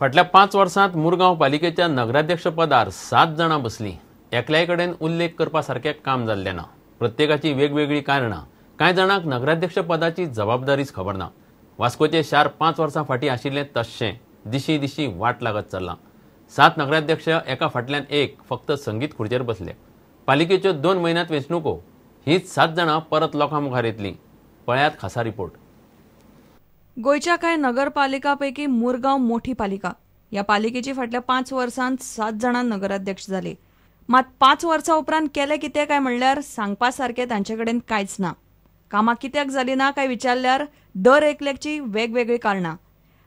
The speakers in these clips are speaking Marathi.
फाटल्या पांच वर्सांत मुरगांव पालिकेच्या नगराध्यक्ष पदार सात जाणां बसलीं. एकल्याय कडेन उल्लेख करपा सारकें काम जाल्लें ना प्रत्येकाची वेगवेगळी कारणां. कांय जाणांक नगराध्यक्ष पदाची जबाबदारीच खबर ना. वास्कोचे शार पांच वर्सां फाटीं आशिल्लें तश्शें दिशी दिशी वाट लागत चल्लां. सात नगराध्यक्ष एका फाटल्यान एक फक्त संगीत खुर्चेर बसले. पालिकेच्यो दोन म्हयन्यांत वेंचणुको. हीच सात जाणां परत लोकां मुखार येतलीं. पळयात खासा रिपोर्ट. गोंयच्या कांय नगरपालिकांपैकी मुरगांव मोठी पालिका. ह्या पालिकेची फाटल्या पांच वर्सांत सात जाणां नगराध्यक्ष जाले मात पांच वर्सां उपरांत केलें कितें काय म्हणल्यार सांगपा सारकें तांचे कडेन कांयच ना. कामां कित्याक जालीं ना काय विचारल्यार दर एकल्याची वेगवेगळी कारणां.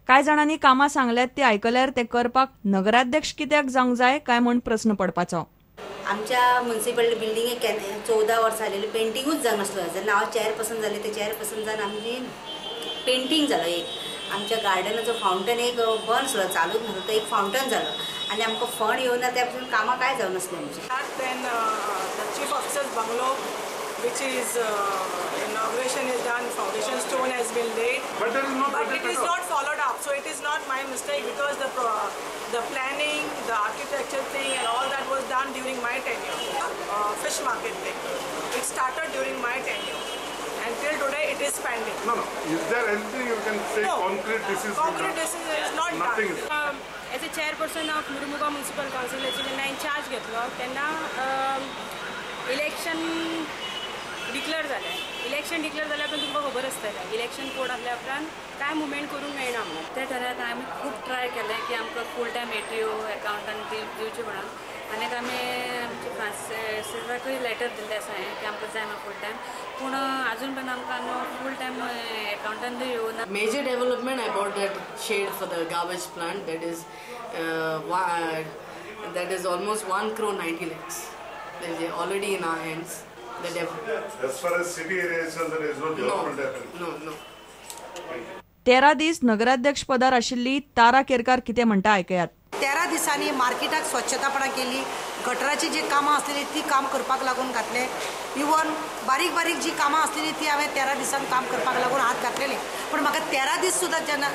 कांय जाणांनी कामां सांगल्यात ती आयकल्यार ते करपाक नगराध्यक्ष कित्याक जावंक जाय काय म्हूण प्रस्न पडपाचो. आमच्या म्युन्सिपल बिल्डिंगेक केन्ना चवदा वर्सां जालेली पेंटिंगूच जावनासलो जेन्ना हांव चेअरपर्सन जालें ते चेअरपर्सन जावन आमची पेंटिंग जालो एक आमच्या गार्डनाचो फावंटन एक बंद आसलो चालूच नासलो तो एक फावंटन जालो आनी आमकां फंड येवना त्या पासून कामां कांय जावनासली आमची Then uh, the chief officer's bungalow, which is uh, inauguration is done, foundation stone has been laid. But there is no But budget it is at all. not followed up, so it is not my mistake because the pro- the planning, the architecture thing, and all that was done during my tenure. Uh, fish market thing, it started during my tenure, And till today it is pending. No, no. Is there anything you can say No. concrete this is Concrete decision is not Nothing done. is- Um, as a chairperson of Mormugao municipal कावन्सिलाची जेन्ना हांवें चार्ज घेतलो तेन्ना इलेक्शन डिक्लेअर जालें इलेक्शन डिक्लेअर जाल्या उपरांत तुमकां खबर आसतलें इलेक्शन कोड आसल्या उपरांत कांय मुवमेंट करूंक मेळना म्हणून त्या ठराक आमी खूब ट्राय केलें की आमकां फूल टायम एटीओ एकावंटांट दिवचे म्हणून आणि आता आम्ही आमची पाच सिल्वर लेटर दिले असं आहे की आमकां जाय फुल टाईम पण अजून पण आमकां फुल टाईम अकाउंटंट येऊ ना. Major development about that shed for the garbage plant that is that is almost one crore ninety lakhs is already in our hands तेरा दीस नगराध्यक्ष पदार आशिल्ली तारा केरकार कितें म्हणटा आयकयात तेरा दिसांनी मार्केटाक स्वच्छतापणां केली. गटराची जी कामां आसलेली ती काम करपाक लागून घातले. इवन बारीक बारीक जी कामां आसलेली ती हांवें तेरा दिसान काम करपाक लागून हात घातलेले. पण म्हाका तेरा दीस सुद्दां जेन्ना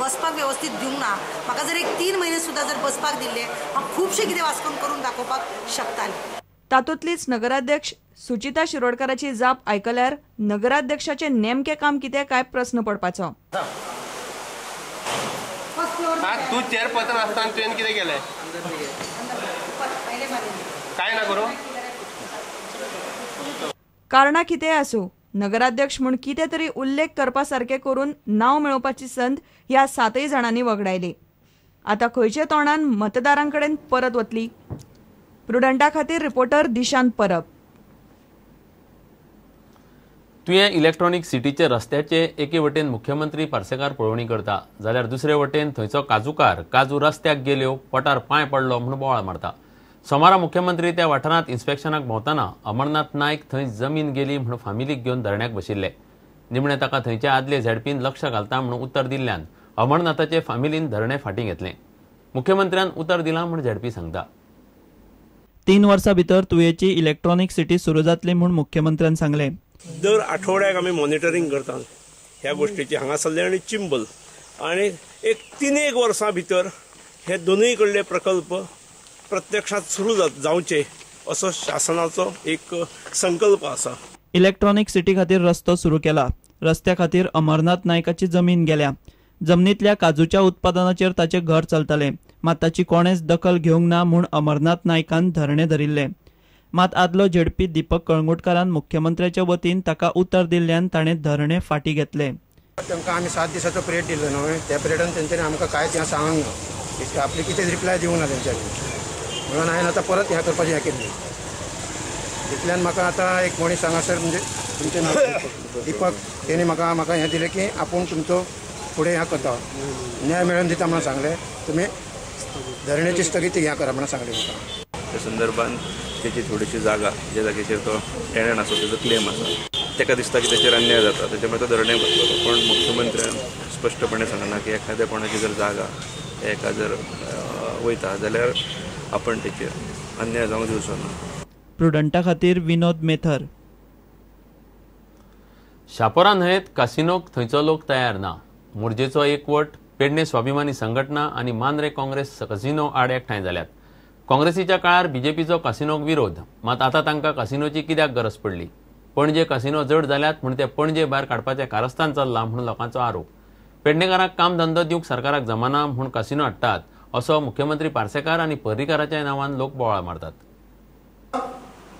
बसपाक वेवस्थीत दिवंक ना म्हाका जर एक तीन म्हयने सुद्दां जर बसपाक दिल्ले हांव खुबशें कितें वाचून करून दाखोवपाक शकतालें. तातूंतलीच नगराध्यक्ष सुचिता शिरोडकाराची जाप आयकल्यार नगराध्यक्षाचे नेमके काम कितें काय प्रस्न पडपाचो? हा तू चेअरपर्सन असताना तुवें कितें केलें काय ना करू? कारणां कितें आसूं नगराध्यक्ष म्हूण कितें तरी उल्लेख करपा सारकें करून नांव मेळोवपाची संद ह्या सातय जाणांनी वगडायली. आतां खंयचे तोंडान मतदारां कडेन परत वतली. प्रुडंटा खातीर रिपोर्टर दिशांत परब. तुवें इलेक्ट्रॉनिक सिटीचे रस्त्याचे एके वटेन मुख्यमंत्री पार्सेकार पळोवणी करता. जाल्यार दुसरे वटेन थंयचो काजूकार काजू रस्त्याक गेल्यो पोटार पांय पडलो म्हूण बोवाळ मारता. सोमारा मुख्यमंत्री त्या वाठारांत इन्स्पेक्शनाक भोंवतना अमरनाथ नायक थंय जमीन गेली म्हूण फामिलीक घेवन धरण्याक बशिल्ले. निमणे ताका थंयच्या आदले झेडपीन लक्ष घालता म्हूण उतर दिल्ल्यान अमरनाथाचे फामिलीन धरणे फाटीं घेतलें. मुख्यमंत्र्यान उतर दिलां म्हूण झेडपी सांगता. तीन वर्सां भितर तुयेची इलेक्ट्रॉनिक सिटी सुरू जातली म्हूण मुख्यमंत्र्यान सांगलें. दर आठवड्याक आमी मॉनिटरींग करतात ह्या गोश्टीची हांगासरले आनी चिंबल. आनी एक तीन एक वर्सां भितर हे दोनूय कडले प्रकल्प प्रत्यक्षात सुरू जावचे असो शासनाचो एक संकल्प आसा इलेक्ट्रॉनिक सिटी खातीर रस्तो सुरू केला. रस्त्या खातीर अमरनाथ नायकाची जमीन गेल्या. जमनींतल्या काजूच्या उत्पादनाचेर ताचें घर चलतलें. मात ताची कोणेच दखल घेवंक ना म्हूण अमरनाथ नायकान धरणे धरिल्ले. मात आदलो झेडपी दिपक कळंगुटकारान मुख्यमंत्र्याच्या वतीन ताका उतर दिल्ल्यान ताणें धरणे फाटीं घेतले. तांकां आमी सात दिसाचो पिरियड दिल्लो न्हय. त्या पिरियडान तेंच्यांनी आमकां कांयच हें सांगूंक ना. आपली कितेंच रिप्लाय दिवंक ना तेंच्यांनी. म्हणून हांवें आतां परत हें करपाचें हें केल्लें इतल्यान म्हाका आतां एक मनीस हांगासर म्हणजे तुमचें नांव दिपक तेणी म्हाका म्हाका हें दिलें की आपूण तुमचो फुडें हें करता. न्याय मेळोवन दिता म्हणून सांगलें. तुमी धरण्याची स्थगिती हें करा म्हणून सांगलें म्हाका. त्या संदर्भात त्याची थोडीशी जागा ज्या जागेचेर तो टेनंट आसा तेजो क्लेम आसा ताका दिसता की तेचेर अन्याय जाता त्याच्यामुळे तो धरणे बसलो पण मुख्यमंत्र्यान स्पश्टपणे सांगना की एखाद्या कोणाची जर जागा एका जर वयता जाल्यार आपण तेचेर अन्याय जावंक दिवचो ना प्रुडंटा खातीर विनोद मेथर. शापोरा न्हंयेत कासिनोक थंयचो लोक तयार ना. मुर्जेचो एकवट पेडणे स्वाभिमानी संघटना आणि मांद्रे काँग्रेस कसिनो आड एकठांय जाल्यात. काँग्रेसीच्या काळार बीजेपीचो कसिनोक विरोध मात आता तांकां कसिनोची कित्याक गरज पडली? पणजे कसिनो जड जाल्यात म्हूण ते पणजे भायर काडपाचें कारस्थान चल्लां म्हूण लोकांचो आरोप. पेडणेकारांक काम धंदो दिवंक सरकाराक जमाना म्हूण कसिनो हाडटात असो मुख्यमंत्री पार्सेकार आनी पर्रीकाराच्या नांवान लोक बोवाळ मारतात.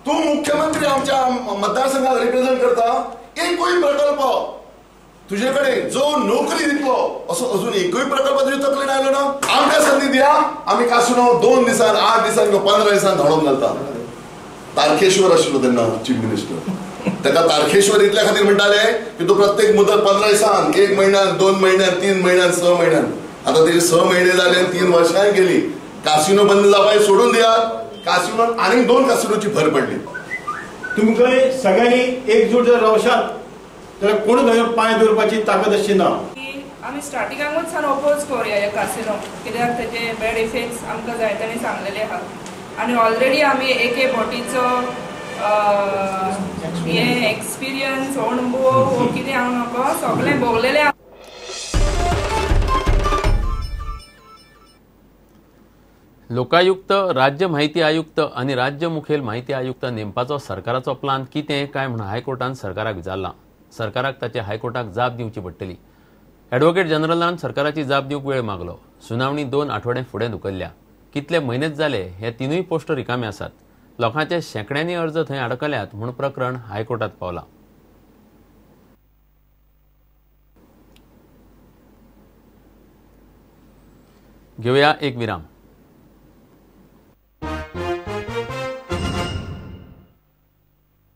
तूं मुख्यमंत्री आमच्या मतदारसंघात रिप्रेझेंट करता? एकूय प्रकल्प तुझ्याकडे कडेन जो नोकरी दितलो असो अजून एकूय प्रकल्प तुझे तकलेन आयलो ना? आमकां संदी दिया. आमी कासुनो दोन दिसान आठ दिसान किंवा पंदरा दिसान धाडून घालता. तारखेश्वर आशिल्लो तेन्ना चीफ मिनिस्टर. ताका तारखेश्वर इतल्या खातीर म्हणटाले की तू प्रत्येक मुदत पंदरा दिसान एक म्हयन्यान दोन म्हयन्यान तीन म्हयन्यान स म्हयन्यान आता तेजे स म्हयने जाले तीन वर्सां गेली कासिनो बंद जावपाक सोडून दियात कासिनो आनीक दोन कासिनोची भर पडली. तुमकां सगळ्यांनी एकजूट जर रावशात जाल्यार कोण थंय पांय दवरपाची ताकद अशी ना? आमी स्टार्टिंगांगूच सान ओपोज करूया ह्या कासिनो कित्याक तेजे बॅड इफेक्ट्स आमकां जायत्यांनी सांगलेले आहा आनी ऑलरेडी आमी एक एक बोटीचो हे एक्सपिरियन्स अणभव वो कितें हांव म्हाका सगळें भोगलेलें आहा लोकायुक्त राज्य माहिती आयुक्त आनी राज्य मुखेल माहिती आयुक्त नेमपाचो सरकाराचो प्लान कितें काय म्हूण हायकोर्टान सरकाराक विचारलां सरकाराक ताचे हायकोर्टाक जाप दिवची पडटली. अॅडव्होकेट जनरलान सरकाराची जाप दिवंक वेळ मागलो. सुनावणी दोन आठवडे फुडें धुकल्ल्या कितले म्हयनेच जाले हे तिनूय पोस्ट रिकामे आसात. लोकांचे शेंकड्यांनी अर्ज थंय अडकल्यात म्हूण प्रकरण हायकोर्टात पावलां. घेवया एक विराम.